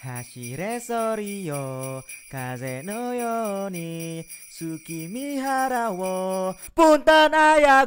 走れソリよ。風のように月見原を Punta na ya